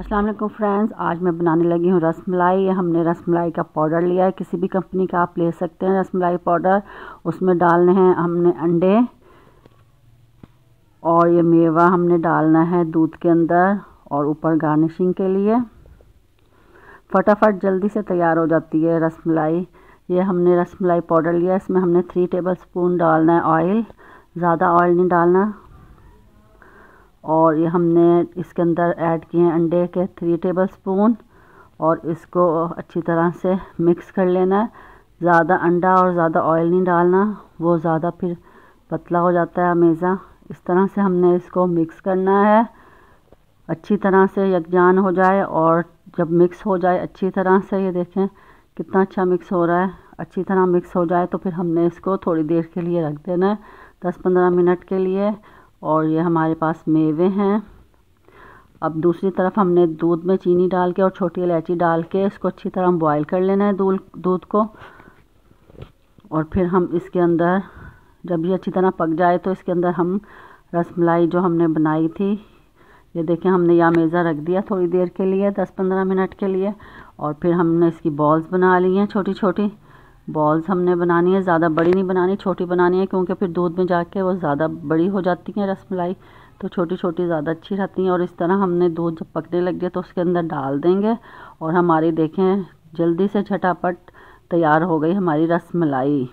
अस्सलाम वालेकुम फ्रेंड्स, आज मैं बनाने लगी हूँ रसमलाई हमने रसमलाई का पाउडर लिया है, किसी भी कंपनी का आप ले सकते हैं रसमलाई पाउडर। उसमें डालने हैं हमने अंडे और ये मेवा हमने डालना है दूध के अंदर और ऊपर गार्निशिंग के लिए। फटाफट जल्दी से तैयार हो जाती है रसमलाई ये हमने रसमलाई पाउडर लिया इसमें हमने थ्री टेबल स्पून डालना है ऑयल ज़्यादा ऑयल नहीं डालना। और ये हमने इसके अंदर ऐड किए हैं अंडे के थ्री टेबल स्पून और इसको अच्छी तरह से मिक्स कर लेना है। ज़्यादा अंडा और ज़्यादा ऑयल नहीं डालना, वो ज़्यादा फिर पतला हो जाता है अमेज़ा इस तरह से हमने इसको मिक्स करना है। अच्छी तरह से यकजान हो जाए और जब मिक्स हो जाए, अच्छी तरह से ये देखें कितना अच्छा मिक्स हो रहा है। अच्छी तरह मिक्स हो जाए तो फिर हमने इसको थोड़ी देर के लिए रख देना है, दस पंद्रह मिनट के लिए। और ये हमारे पास मेवे हैं। अब दूसरी तरफ़ हमने दूध में चीनी डाल के और छोटी इलायची डाल के इसको अच्छी तरह बॉईल कर लेना है दूध दूध को। और फिर हम इसके अंदर, जब ये अच्छी तरह पक जाए तो इसके अंदर हम रसमलाई जो हमने बनाई थी, ये देखें हमने यह मेज़ा रख दिया थोड़ी देर के लिए, दस पंद्रह मिनट के लिए, और फिर हमने इसकी बॉल्स बना ली हैं छोटी छोटी बॉल्स हमने बनानी है, ज़्यादा बड़ी नहीं बनानी, छोटी बनानी है, क्योंकि फिर दूध में जाके वो ज़्यादा बड़ी हो जाती हैं रसमलाई तो छोटी छोटी ज़्यादा अच्छी रहती हैं। और इस तरह हमने दूध जब पकने लग गया तो उसके अंदर डाल देंगे और हमारी देखें, जल्दी से झटापट तैयार हो गई हमारी रसमलाई।